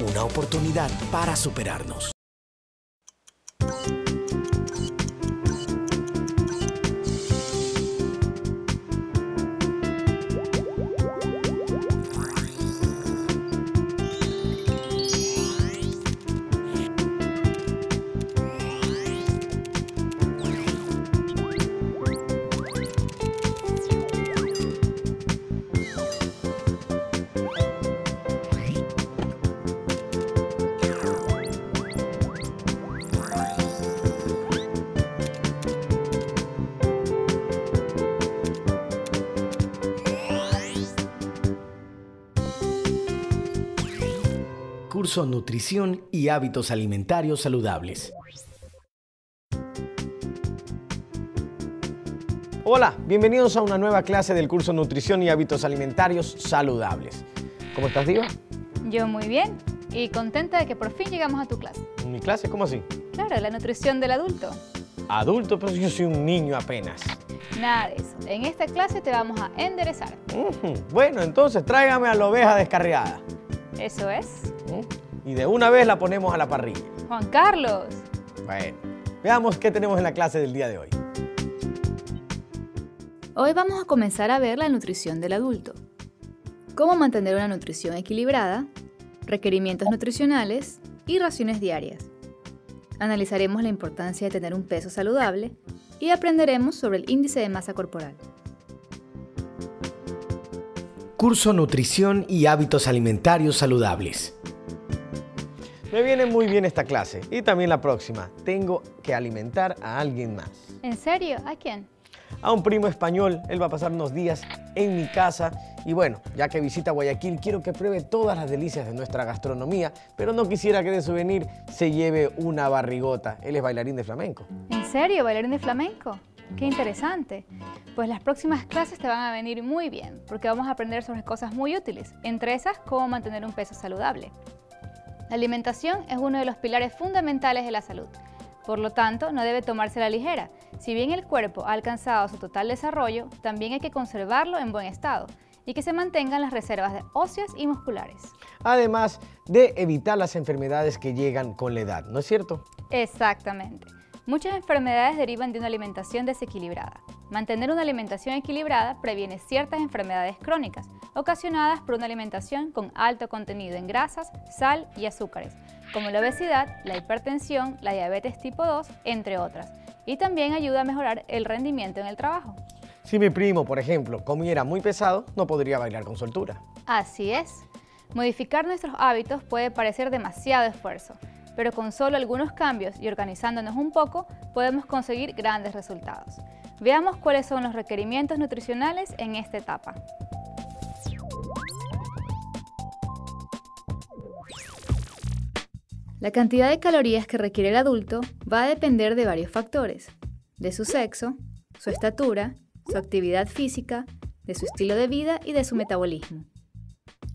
Una oportunidad para superarnos. Curso Nutrición y Hábitos Alimentarios Saludables. Hola, bienvenidos a una nueva clase del curso Nutrición y Hábitos Alimentarios Saludables. ¿Cómo estás, Diva? Yo muy bien y contenta de que por fin llegamos a tu clase. ¿Mi clase? ¿Cómo así? Claro, la nutrición del adulto. Adulto, pero yo soy un niño apenas. Nada de eso. En esta clase te vamos a enderezar. Bueno, entonces tráigame a la oveja descarriada. Eso es. Y de una vez la ponemos a la parrilla. Juan Carlos. Bueno, veamos qué tenemos en la clase del día de hoy. Hoy vamos a comenzar a ver la nutrición del adulto. Cómo mantener una nutrición equilibrada, requerimientos nutricionales y raciones diarias. Analizaremos la importancia de tener un peso saludable y aprenderemos sobre el índice de masa corporal. Curso Nutrición y Hábitos Alimentarios Saludables. Me viene muy bien esta clase y también la próxima. Tengo que alimentar a alguien más. ¿En serio? ¿A quién? A un primo español, él va a pasar unos días en mi casa y bueno, ya que visita Guayaquil, quiero que pruebe todas las delicias de nuestra gastronomía, pero no quisiera que de souvenir se lleve una barrigota. Él es bailarín de flamenco. ¿En serio? ¿Bailarín de flamenco? Qué interesante. Pues las próximas clases te van a venir muy bien, porque vamos a aprender sobre cosas muy útiles, entre esas cómo mantener un peso saludable. La alimentación es uno de los pilares fundamentales de la salud. Por lo tanto, no debe tomarse a la ligera. Si bien el cuerpo ha alcanzado su total desarrollo, también hay que conservarlo en buen estado y que se mantengan las reservas de óseas y musculares. Además de evitar las enfermedades que llegan con la edad, ¿no es cierto? Exactamente. Muchas enfermedades derivan de una alimentación desequilibrada. Mantener una alimentación equilibrada previene ciertas enfermedades crónicas, ocasionadas por una alimentación con alto contenido en grasas, sal y azúcares, como la obesidad, la hipertensión, la diabetes tipo 2, entre otras, y también ayuda a mejorar el rendimiento en el trabajo. Si mi primo, por ejemplo, comiera muy pesado, no podría bailar con soltura. Así es. Modificar nuestros hábitos puede parecer demasiado esfuerzo, pero con solo algunos cambios y organizándonos un poco podemos conseguir grandes resultados. Veamos cuáles son los requerimientos nutricionales en esta etapa. La cantidad de calorías que requiere el adulto va a depender de varios factores, de su sexo, su estatura, su actividad física, de su estilo de vida y de su metabolismo.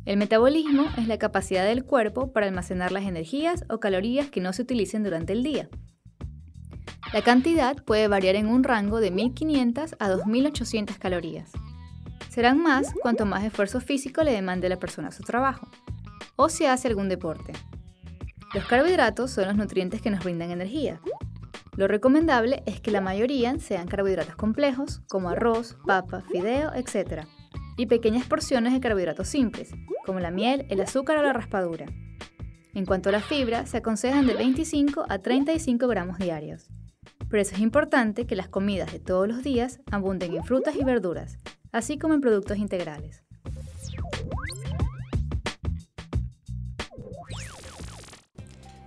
El metabolismo es la capacidad del cuerpo para almacenar las energías o calorías que no se utilicen durante el día. La cantidad puede variar en un rango de 1500 a 2800 calorías. Serán más cuanto más esfuerzo físico le demande la persona a su trabajo o si hace algún deporte. Los carbohidratos son los nutrientes que nos brindan energía. Lo recomendable es que la mayoría sean carbohidratos complejos, como arroz, papa, fideo, etc. Y pequeñas porciones de carbohidratos simples, como la miel, el azúcar o la raspadura. En cuanto a la fibra, se aconsejan de 25 a 35 gramos diarios. Por eso es importante que las comidas de todos los días abunden en frutas y verduras, así como en productos integrales.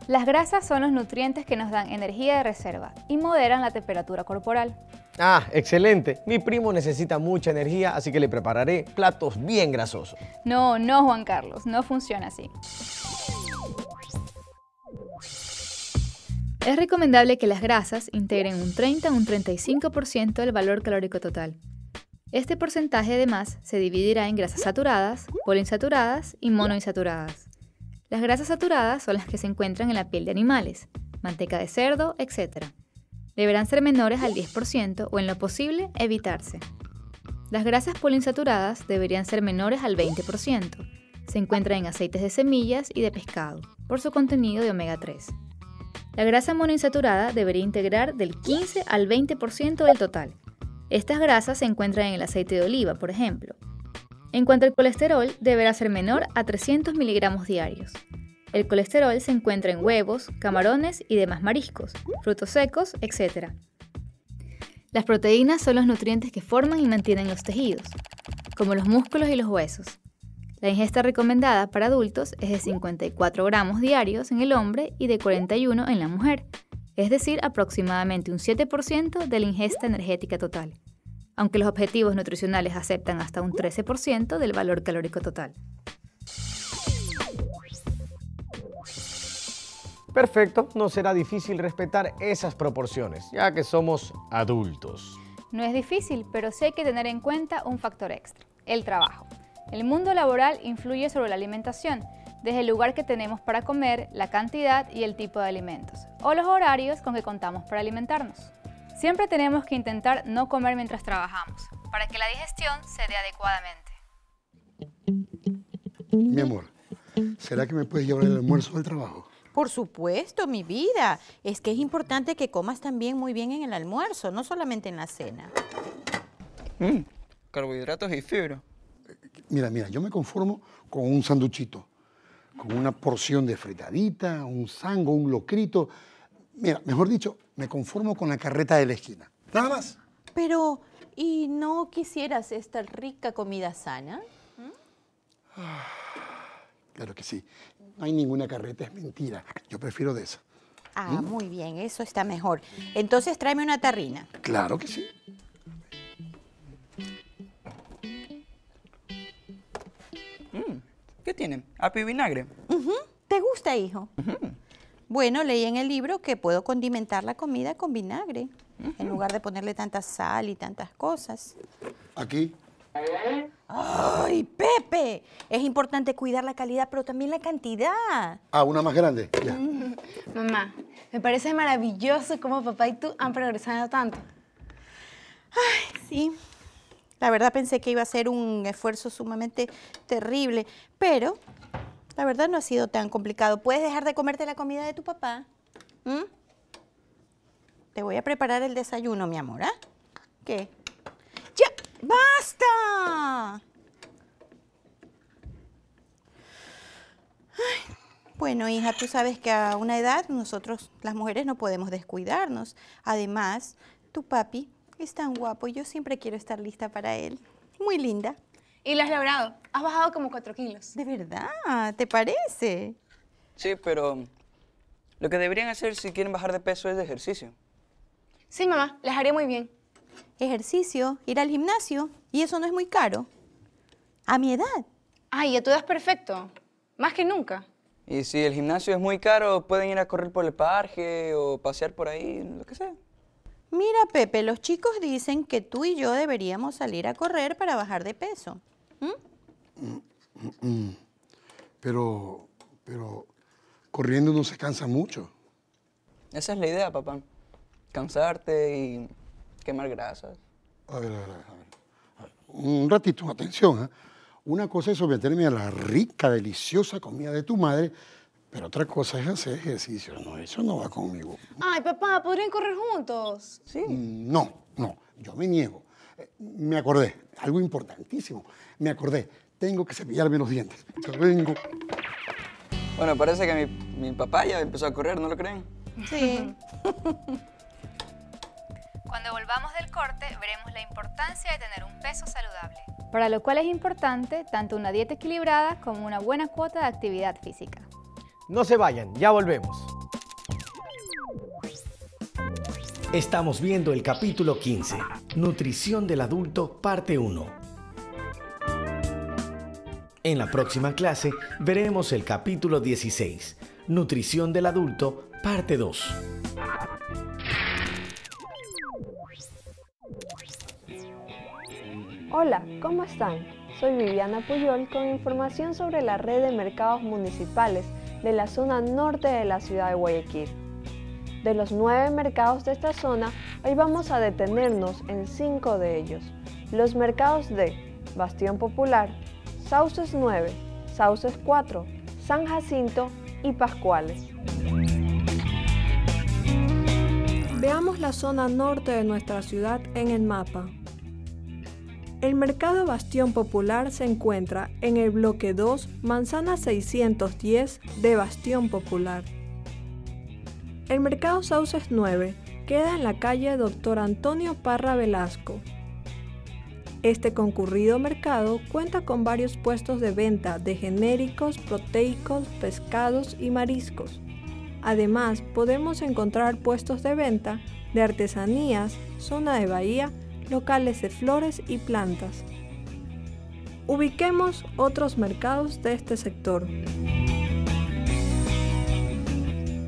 Las grasas son los nutrientes que nos dan energía de reserva y moderan la temperatura corporal. Ah, excelente. Mi primo necesita mucha energía, así que le prepararé platos bien grasosos. No, no, Juan Carlos, no funciona así. Es recomendable que las grasas integren un 30 a un 35% del valor calórico total. Este porcentaje además se dividirá en grasas saturadas, poliinsaturadas y monoinsaturadas. Las grasas saturadas son las que se encuentran en la piel de animales, manteca de cerdo, etc. Deberán ser menores al 10% o en lo posible evitarse. Las grasas poliinsaturadas deberían ser menores al 20%, Se encuentra en aceites de semillas y de pescado, por su contenido de omega 3. La grasa monoinsaturada debería integrar del 15 al 20% del total. Estas grasas se encuentran en el aceite de oliva, por ejemplo. En cuanto al colesterol, deberá ser menor a 300 miligramos diarios. El colesterol se encuentra en huevos, camarones y demás mariscos, frutos secos, etc. Las proteínas son los nutrientes que forman y mantienen los tejidos, como los músculos y los huesos. La ingesta recomendada para adultos es de 54 gramos diarios en el hombre y de 41 en la mujer, es decir, aproximadamente un 7% de la ingesta energética total, aunque los objetivos nutricionales aceptan hasta un 13% del valor calórico total. Perfecto, no será difícil respetar esas proporciones, ya que somos adultos. No es difícil, pero sí hay que tener en cuenta un factor extra, el trabajo. El mundo laboral influye sobre la alimentación, desde el lugar que tenemos para comer, la cantidad y el tipo de alimentos, o los horarios con que contamos para alimentarnos. Siempre tenemos que intentar no comer mientras trabajamos, para que la digestión se dé adecuadamente. Mi amor, ¿será que me puedes llevar el almuerzo al trabajo? Por supuesto, mi vida. Es que es importante que comas también muy bien en el almuerzo, no solamente en la cena. Mm, carbohidratos y fibra. Mira, mira, yo me conformo con un sanduchito, con una porción de fritadita, un sango, un locrito. Mira, mejor dicho, me conformo con la carreta de la esquina. Nada más. Pero, ¿y no quisieras esta rica comida sana? Claro que sí. No hay ninguna carreta, es mentira. Yo prefiero de esa. Ah, muy bien, eso está mejor. Entonces tráeme una tarrina. Claro que sí. Mm, ¿Qué tienen? ¿Apio y vinagre? ¿Te gusta, hijo? Bueno, leí en el libro que puedo condimentar la comida con vinagre, en lugar de ponerle tanta sal y tantas cosas. Aquí. ¡Ay, Pepe! Es importante cuidar la calidad, pero también la cantidad. Ah, una más grande. Ya. Mamá, me parece maravilloso cómo papá y tú han progresado tanto. Sí, la verdad pensé que iba a ser un esfuerzo sumamente terrible, pero la verdad no ha sido tan complicado. ¿Puedes dejar de comerte la comida de tu papá? ¿Mm? Te voy a preparar el desayuno, mi amor, ¿ah? ¿Qué? ¡Basta! Ay, Bueno, hija, tú sabes que a una edad nosotros, las mujeres, no podemos descuidarnos. Además, tu papi es tan guapo y yo siempre quiero estar lista para él. Muy linda. Y lo has logrado. Has bajado como 4 kilos. ¿De verdad? ¿Te parece? Sí, pero lo que deberían hacer si quieren bajar de peso es de ejercicio. Sí, mamá, les haría muy bien. Ejercicio, ir al gimnasio. Y eso no es muy caro. A mi edad. Ay, a tu edad es perfecto. Más que nunca. Y si el gimnasio es muy caro, pueden ir a correr por el parque o pasear por ahí, lo que sea. Mira, Pepe, los chicos dicen que tú y yo deberíamos salir a correr para bajar de peso. Pero, pero, corriendo uno se cansa mucho. Esa es la idea, papá. Cansarte y quemar grasas. A ver, a ver, a ver. a ver. Un ratito, atención. ¿eh? Una cosa es someterme a la rica, deliciosa comida de tu madre, pero otra cosa es hacer ejercicio. No, eso no va conmigo. Ay, papá, ¿podrían correr juntos? Sí. Mm, No, no, yo me niego. Eh, Me acordé, algo importantísimo. Me acordé, tengo que cepillarme los dientes. Yo vengo. Bueno, parece que mi, mi papá ya empezó a correr, ¿no lo creen? Sí. Cuando volvamos del corte, veremos la importancia de tener un peso saludable. Para lo cual es importante tanto una dieta equilibrada como una buena cuota de actividad física. No se vayan, ya volvemos. Estamos viendo el capítulo 15, Nutrición del adulto, parte 1. En la próxima clase veremos el capítulo 16, Nutrición del adulto, parte 2. Hola, ¿cómo están? Soy Viviana Puyol con información sobre la red de mercados municipales de la zona norte de la ciudad de Guayaquil. De los nueve mercados de esta zona, hoy vamos a detenernos en cinco de ellos. Los mercados de Bastión Popular, Sauces 9, Sauces 4, San Jacinto y Pascuales. Veamos la zona norte de nuestra ciudad en el mapa. El Mercado Bastión Popular se encuentra en el bloque 2, manzana 610 de Bastión Popular. El Mercado Sauces 9 queda en la calle Dr. Antonio Parra Velasco. Este concurrido mercado cuenta con varios puestos de venta de genéricos, proteicos, pescados y mariscos. Además, podemos encontrar puestos de venta de artesanías, zona de bahía, locales de flores y plantas. Ubiquemos otros mercados de este sector.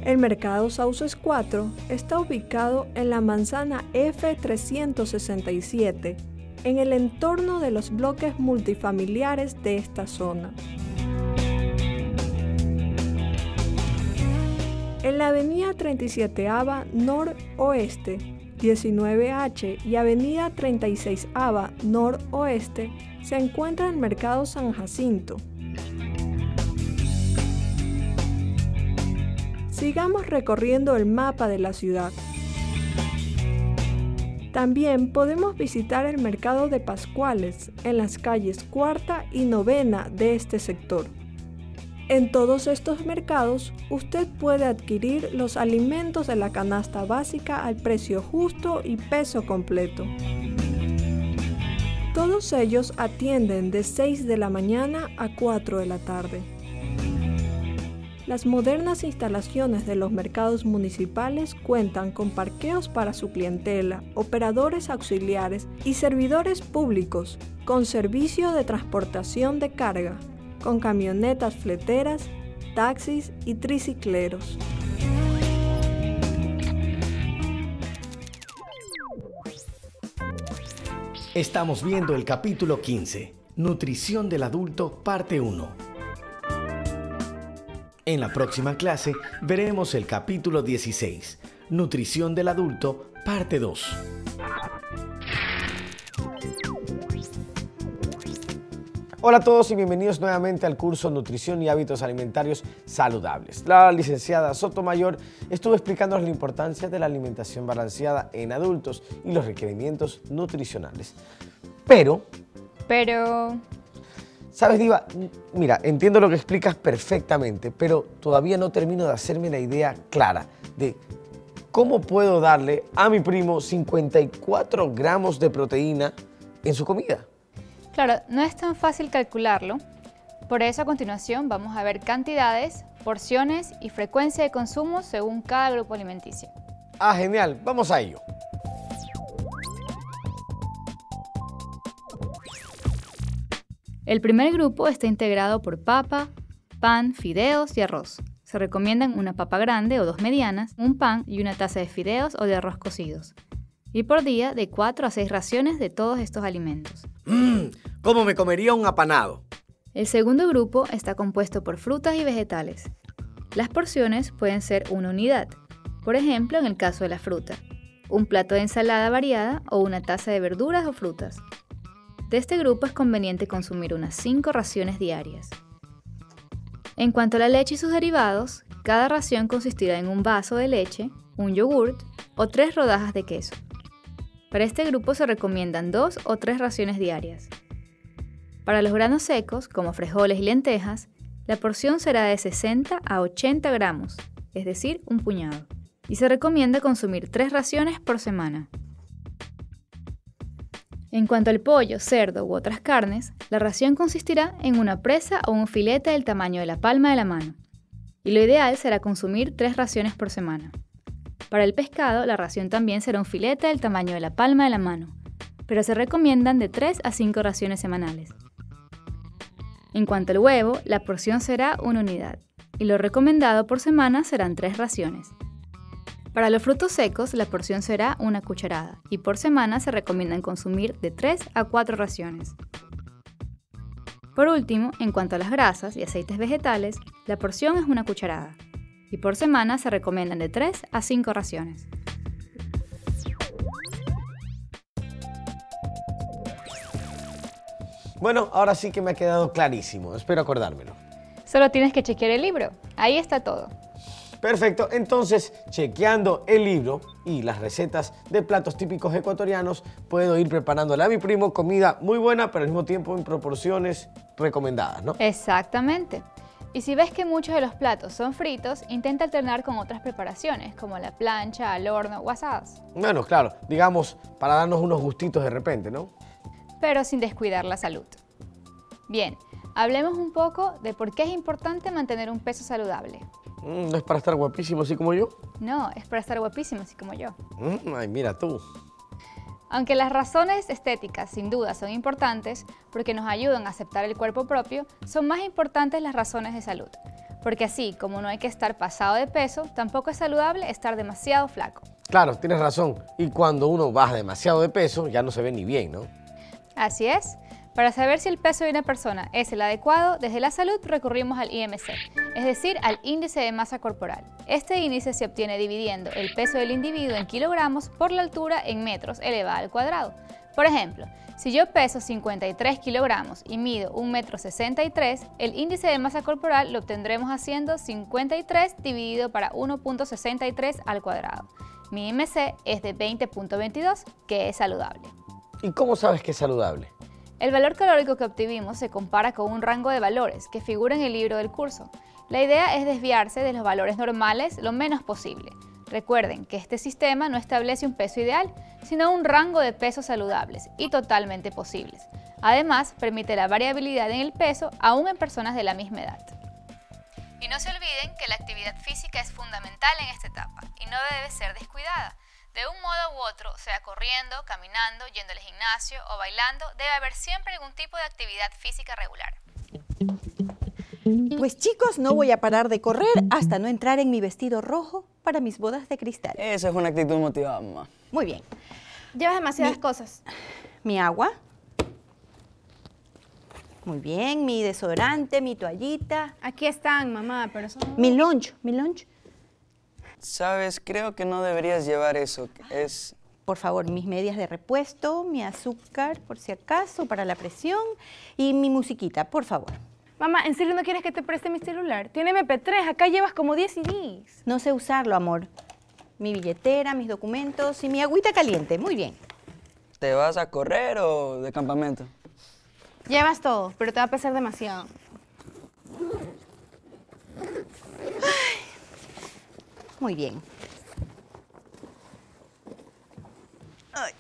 El mercado Sauces 4 está ubicado en la manzana F367, en el entorno de los bloques multifamiliares de esta zona. En la avenida 37 Ava Noroeste, 19H y avenida 36 Ava Noroeste se encuentra el mercado San Jacinto. Sigamos recorriendo el mapa de la ciudad. También podemos visitar el mercado de Pascuales en las calles cuarta y novena de este sector. En todos estos mercados, usted puede adquirir los alimentos de la canasta básica al precio justo y peso completo. Todos ellos atienden de 6 de la mañana a 4 de la tarde. Las modernas instalaciones de los mercados municipales cuentan con parqueos para su clientela, operadores auxiliares y servidores públicos, con servicio de transportación de carga, con camionetas fleteras, taxis y tricicleros. Estamos viendo el capítulo 15, Nutrición del Adulto, parte 1. En la próxima clase veremos el capítulo 16, Nutrición del Adulto, parte 2. Hola a todos y bienvenidos nuevamente al curso Nutrición y Hábitos Alimentarios Saludables. La licenciada Sotomayor estuvo explicándonos la importancia de la alimentación balanceada en adultos y los requerimientos nutricionales. Pero... Pero... ¿Sabes, Diva? Mira, entiendo lo que explicas perfectamente, pero todavía no termino de hacerme la idea clara de cómo puedo darle a mi primo 54 gramos de proteína en su comida. Claro, no es tan fácil calcularlo, por eso a continuación vamos a ver cantidades, porciones y frecuencia de consumo según cada grupo alimenticio. Ah, genial, vamos a ello. El primer grupo está integrado por papa, pan, fideos y arroz. Se recomiendan una papa grande o dos medianas, un pan y una taza de fideos o de arroz cocidos. Y por día de 4 a 6 raciones de todos estos alimentos. Mmm, ¿cómo me comería un apanado? El segundo grupo está compuesto por frutas y vegetales. Las porciones pueden ser una unidad, por ejemplo en el caso de la fruta, un plato de ensalada variada o una taza de verduras o frutas. De este grupo es conveniente consumir unas 5 raciones diarias. En cuanto a la leche y sus derivados, cada ración consistirá en un vaso de leche, un yogurt o tres rodajas de queso. Para este grupo se recomiendan dos o tres raciones diarias. Para los granos secos, como frijoles y lentejas, la porción será de 60 a 80 gramos, es decir, un puñado, y se recomienda consumir tres raciones por semana. En cuanto al pollo, cerdo u otras carnes, la ración consistirá en una presa o un filete del tamaño de la palma de la mano, y lo ideal será consumir tres raciones por semana. Para el pescado, la ración también será un filete del tamaño de la palma de la mano, pero se recomiendan de 3 a 5 raciones semanales. En cuanto al huevo, la porción será una unidad, y lo recomendado por semana serán 3 raciones. Para los frutos secos, la porción será una cucharada, y por semana se recomiendan consumir de 3 a 4 raciones. Por último, en cuanto a las grasas y aceites vegetales, la porción es una cucharada, y por semana se recomiendan de 3 a 5 raciones. Bueno, ahora sí que me ha quedado clarísimo. Espero acordármelo. Solo tienes que chequear el libro. Ahí está todo. Perfecto, entonces chequeando el libro y las recetas de platos típicos ecuatorianos, puedo ir preparándole a mi primo comida muy buena, pero al mismo tiempo en proporciones recomendadas, ¿no? Exactamente. Y si ves que muchos de los platos son fritos, intenta alternar con otras preparaciones, como la plancha, al horno o asados. Bueno, claro, digamos, para darnos unos gustitos de repente, ¿no? Pero sin descuidar la salud. Bien, hablemos un poco de por qué es importante mantener un peso saludable. Mm, ¿No es para estar guapísimo así como yo? No, es para estar guapísimo así como yo. Mm, ay, mira tú. Aunque las razones estéticas sin duda son importantes porque nos ayudan a aceptar el cuerpo propio, son más importantes las razones de salud. Porque así como no hay que estar pasado de peso, tampoco es saludable estar demasiado flaco. Claro, tienes razón. Y cuando uno baja demasiado de peso, ya no se ve ni bien, ¿no? Así es. Para saber si el peso de una persona es el adecuado, desde la salud recurrimos al IMC, es decir, al índice de masa corporal. Este índice se obtiene dividiendo el peso del individuo en kilogramos por la altura en metros elevado al cuadrado. Por ejemplo, si yo peso 53 kilogramos y mido 1,63 m, el índice de masa corporal lo obtendremos haciendo 53 dividido para 1.63 al cuadrado. Mi IMC es de 20.22, que es saludable. ¿Y cómo sabes que es saludable? El valor calórico que obtuvimos se compara con un rango de valores que figura en el libro del curso. La idea es desviarse de los valores normales lo menos posible. Recuerden que este sistema no establece un peso ideal, sino un rango de pesos saludables y totalmente posibles. Además, permite la variabilidad en el peso aún en personas de la misma edad. Y no se olviden que la actividad física es fundamental en esta etapa y no debe ser descuidada. De un modo u otro, sea corriendo, caminando, yendo al gimnasio o bailando, debe haber siempre algún tipo de actividad física regular. Pues chicos, no voy a parar de correr hasta no entrar en mi vestido rojo para mis bodas de cristal. Esa es una actitud motivada, mamá. Muy bien. Llevas demasiadas cosas. Mi agua. Muy bien, mi desodorante, mi toallita. Aquí están, mamá, pero son... Mi lunch, mi lunch. Sabes, creo que no deberías llevar eso. Es... Por favor, mis medias de repuesto, mi azúcar, por si acaso, para la presión, y mi musiquita, por favor. Mamá, ¿en serio no quieres que te preste mi celular? Tiene MP3, acá llevas como 10 CDs. No sé usarlo, amor. Mi billetera, mis documentos y mi agüita caliente. Muy bien. ¿Te vas a correr o de campamento? Llevas todo, pero te va a pesar demasiado. Muy bien. Ay,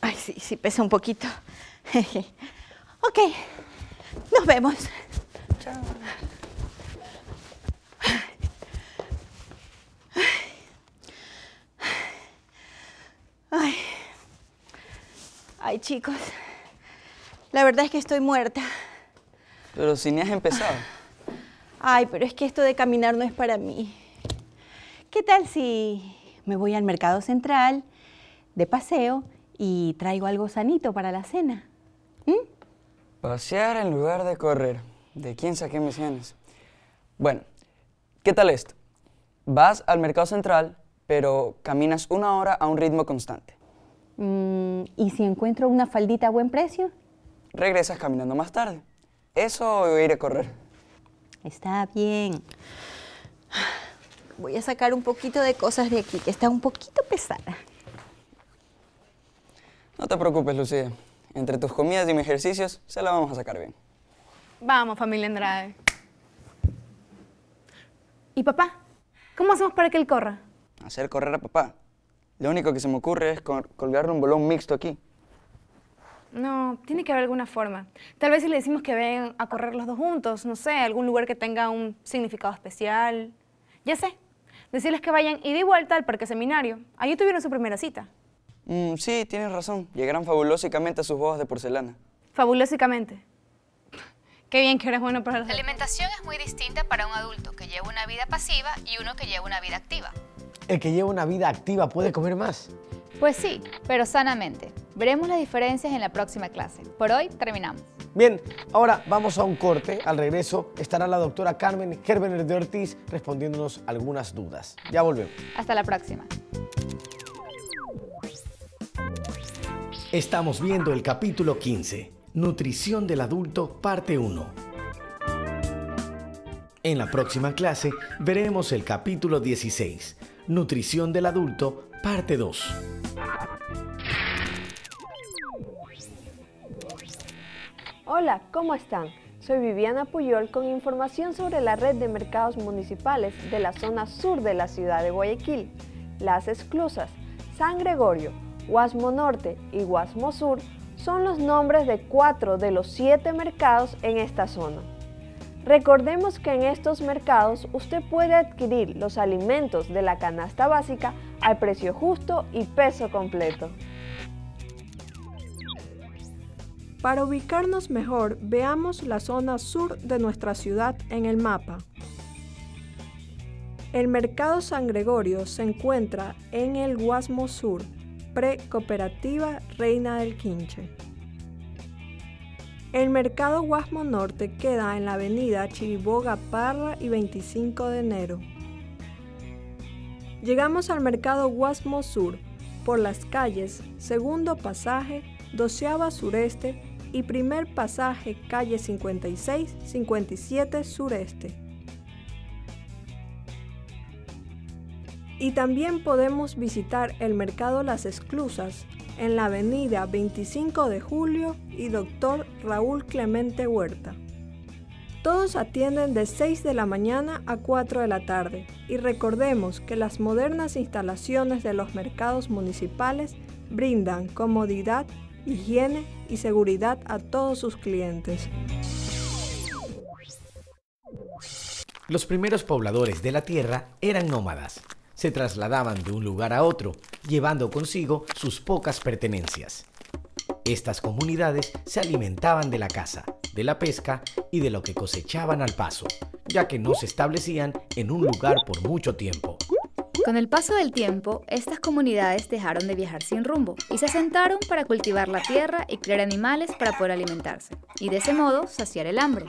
ay, sí, sí, pesa un poquito. ok, nos vemos. Ay, ay, chicos, la verdad es que estoy muerta. Pero si ni has empezado. Ay, pero es que esto de caminar no es para mí. ¿Qué tal si me voy al mercado central de paseo y traigo algo sanito para la cena? ¿Mm? Pasear en lugar de correr. ¿De quién saqué mis genes? Bueno, ¿qué tal esto? Vas al mercado central, pero caminas una hora a un ritmo constante. Mm, ¿Y si encuentro una faldita a buen precio? Regresas caminando más tarde. Eso o ir a correr. Está bien. Voy a sacar un poquito de cosas de aquí, que está un poquito pesada. No te preocupes, Lucía. Entre tus comidas y mis ejercicios, se la vamos a sacar bien. Vamos, familia Andrade. ¿Y papá? ¿Cómo hacemos para que él corra? Hacer correr a papá. Lo único que se me ocurre es col- colgarle un bolón mixto aquí. No, tiene que haber alguna forma. Tal vez si le decimos que vengan a correr los dos juntos, no sé, algún lugar que tenga un significado especial. Ya sé, decirles que vayan ida y vuelta al parque seminario. Allí tuvieron su primera cita. Mm, sí, tienes razón. Llegarán fabulosamente a sus bodas de porcelana. Fabulosamente. Qué bien que eres bueno para los La alimentación es muy distinta para un adulto que lleva una vida pasiva y uno que lleva una vida activa. El que lleva una vida activa puede comer más. Pues sí, pero sanamente. Veremos las diferencias en la próxima clase. Por hoy terminamos. Bien, ahora vamos a un corte. Al regreso estará la doctora Carmen Gerbener de Ortiz respondiéndonos algunas dudas. Ya volvemos. Hasta la próxima. Estamos viendo el capítulo 15, Nutrición del adulto, parte 1. En la próxima clase veremos el capítulo 16, Nutrición del adulto, parte 2. Hola, ¿cómo están? Soy Viviana Puyol con información sobre la red de mercados municipales de la zona sur de la ciudad de Guayaquil, Las Esclusas, San Gregorio, Guasmo Norte y Guasmo Sur son los nombres de cuatro de los siete mercados en esta zona. Recordemos que en estos mercados usted puede adquirir los alimentos de la canasta básica al precio justo y peso completo. Para ubicarnos mejor, veamos la zona sur de nuestra ciudad en el mapa. El Mercado San Gregorio se encuentra en el Guasmo Sur, pre-cooperativa Reina del Quinche. El Mercado Guasmo Norte queda en la avenida Chiriboga Parra y 25 de enero. Llegamos al Mercado Guasmo Sur por las calles Segundo Pasaje, Doceava Sureste y Primer Pasaje Calle 56, 57 Sureste. Y también podemos visitar el Mercado Las Esclusas en la avenida 25 de Julio y Dr. Raúl Clemente Huerta. Todos atienden de 6 de la mañana a 4 de la tarde y recordemos que las modernas instalaciones de los mercados municipales brindan comodidad, higiene y seguridad a todos sus clientes. Los primeros pobladores de la tierra eran nómadas se trasladaban de un lugar a otro, llevando consigo sus pocas pertenencias. Estas comunidades se alimentaban de la caza, de la pesca y de lo que cosechaban al paso, ya que no se establecían en un lugar por mucho tiempo. Con el paso del tiempo, estas comunidades dejaron de viajar sin rumbo y se asentaron para cultivar la tierra y criar animales para poder alimentarse, y de ese modo saciar el hambre.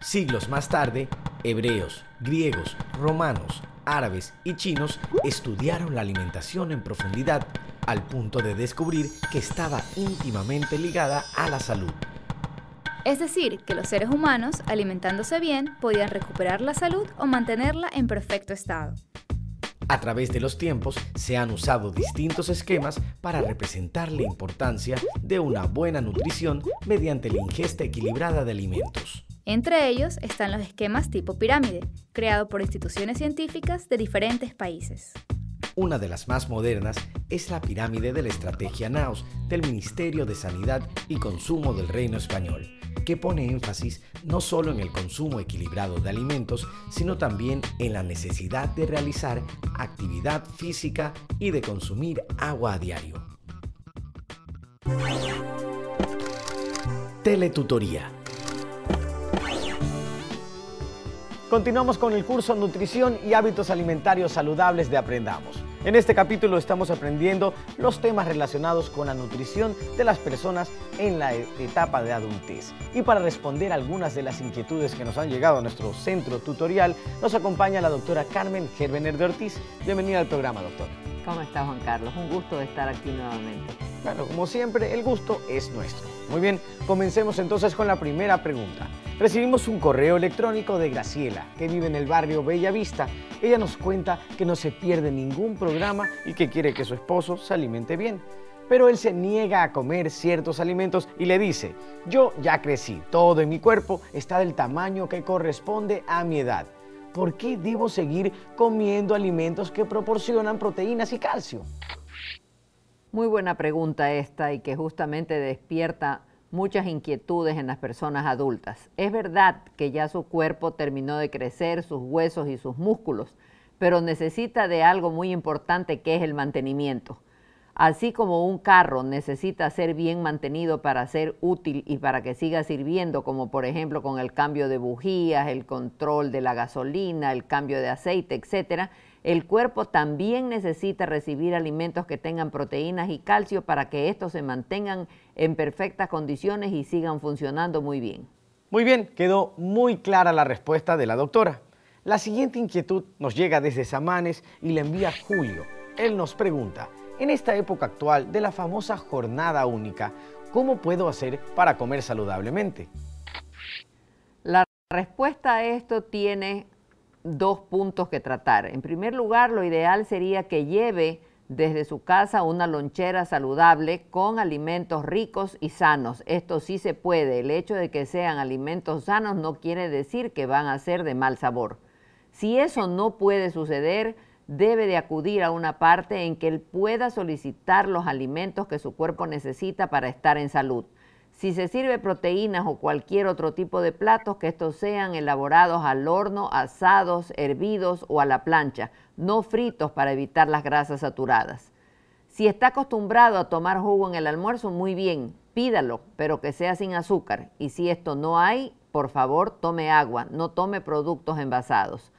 Siglos más tarde, hebreos, griegos, romanos, árabes y chinos estudiaron la alimentación en profundidad al punto de descubrir que estaba íntimamente ligada a la salud. Es decir, que los seres humanos, alimentándose bien, podían recuperar la salud o mantenerla en perfecto estado. A través de los tiempos se han usado distintos esquemas para representar la importancia de una buena nutrición mediante la ingesta equilibrada de alimentos. Entre ellos están los esquemas tipo pirámide, creado por instituciones científicas de diferentes países. Una de las más modernas es la pirámide de la estrategia NAOS del Ministerio de Sanidad y Consumo del Reino Español, que pone énfasis no solo en el consumo equilibrado de alimentos, sino también en la necesidad de realizar actividad física y de consumir agua a diario. Teletutoría Continuamos con el curso Nutrición y Hábitos Alimentarios Saludables de Aprendamos. En este capítulo estamos aprendiendo los temas relacionados con la nutrición de las personas en la e-, etapa de adultez. Y para responder algunas de las inquietudes que nos han llegado a nuestro centro tutorial, nos acompaña la doctora Carmen Gerbener de Ortiz. Bienvenida al programa, doctor. ¿Cómo está Juan Carlos? Un gusto de estar aquí nuevamente. Bueno, como siempre, el gusto es nuestro. Muy bien, comencemos entonces con la primera pregunta. Recibimos un correo electrónico de Graciela, que vive en el barrio Bella Vista. Ella nos cuenta que no se pierde ningún programa y que quiere que su esposo se alimente bien. Pero él se niega a comer ciertos alimentos y le dice, yo ya crecí, todo en mi cuerpo está del tamaño que corresponde a mi edad. ¿Por qué debo seguir comiendo alimentos que proporcionan proteínas y calcio? Muy buena pregunta esta y que justamente despierta muchas inquietudes en las personas adultas. Es verdad que ya su cuerpo terminó de crecer, sus huesos y sus músculos, pero necesita de algo muy importante que es el mantenimiento. Así como un carro necesita ser bien mantenido para ser útil y para que siga sirviendo, como por ejemplo con el cambio de bujías, el control de la gasolina, el cambio de aceite, etcétera, el cuerpo también necesita recibir alimentos que tengan proteínas y calcio para que estos se mantengan en perfectas condiciones y sigan funcionando muy bien. Muy bien, quedó muy clara la respuesta de la doctora. La siguiente inquietud nos llega desde Samanes y la envía Julio. Él nos pregunta, en esta época actual de la famosa jornada única, ¿cómo puedo hacer para comer saludablemente? La respuesta a esto tiene dos puntos que tratar. En primer lugar, lo ideal sería que lleve desde su casa una lonchera saludable con alimentos ricos y sanos. Esto sí se puede. El hecho de que sean alimentos sanos no quiere decir que van a ser de mal sabor. Si eso no puede suceder, debe de acudir a una parte en que él pueda solicitar los alimentos que su cuerpo necesita para estar en salud. Si se sirve proteínas o cualquier otro tipo de platos, que estos sean elaborados al horno, asados, hervidos o a la plancha, no fritos para evitar las grasas saturadas. Si está acostumbrado a tomar jugo en el almuerzo, muy bien, pídalo, pero que sea sin azúcar. Y si esto no hay, por favor, tome agua, no tome productos envasados.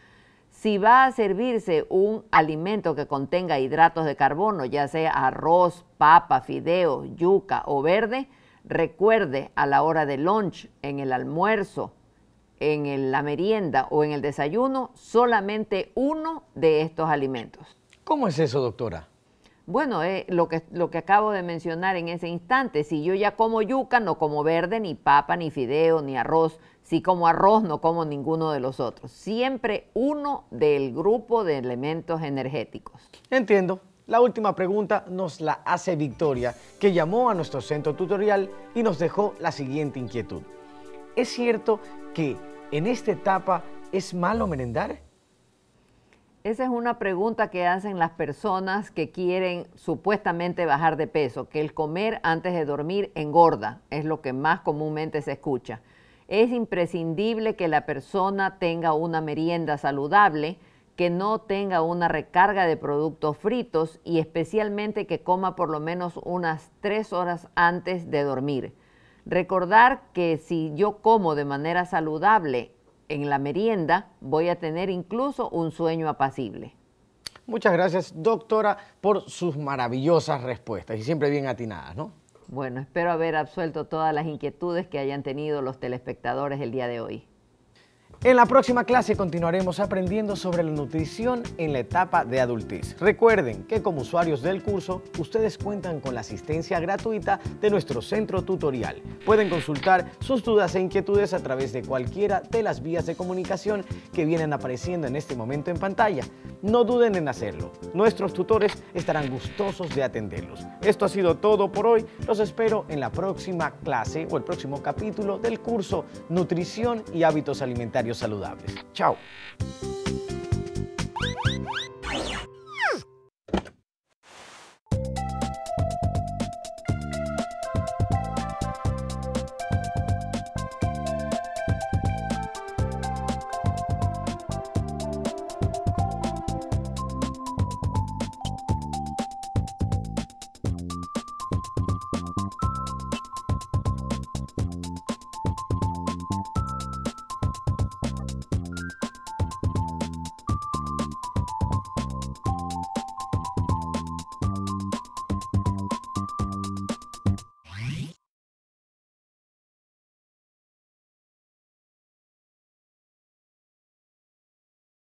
Si va a servirse un alimento que contenga hidratos de carbono, ya sea arroz, papa, fideo, yuca o verde, Recuerde a la hora de lunch, en el almuerzo, en la merienda o en el desayuno, solamente uno de estos alimentos. ¿Cómo es eso, doctora? Bueno, eh, lo, que, lo que acabo de mencionar en ese instante, si yo ya como yuca, no como verde, ni papa, ni fideo, ni arroz. Si como arroz, no como ninguno de los otros. Siempre uno del grupo de elementos energéticos. Entiendo. La última pregunta nos la hace Victoria, que llamó a nuestro centro tutorial y nos dejó la siguiente inquietud. ¿Es cierto que en esta etapa es malo merendar? Esa es una pregunta que hacen las personas que quieren supuestamente bajar de peso, que el comer antes de dormir engorda, es lo que más comúnmente se escucha. Es imprescindible que la persona tenga una merienda saludable, que no tenga una recarga de productos fritos y especialmente que coma por lo menos unas tres horas antes de dormir. Recordar que si yo como de manera saludable en la merienda, voy a tener incluso un sueño apacible. Muchas gracias, doctora, por sus maravillosas respuestas y siempre bien atinadas, ¿no? Bueno, espero haber absuelto todas las inquietudes que hayan tenido los telespectadores el día de hoy. En la próxima clase continuaremos aprendiendo sobre la nutrición en la etapa de adultez. Recuerden que como usuarios del curso, ustedes cuentan con la asistencia gratuita de nuestro centro tutorial. Pueden consultar sus dudas e inquietudes a través de cualquiera de las vías de comunicación que vienen apareciendo en este momento en pantalla. No duden en hacerlo. Nuestros tutores estarán gustosos de atenderlos. Esto ha sido todo por hoy. Los espero en la próxima clase o el próximo capítulo del curso Nutrición y Hábitos Alimentarios saludables. Chao.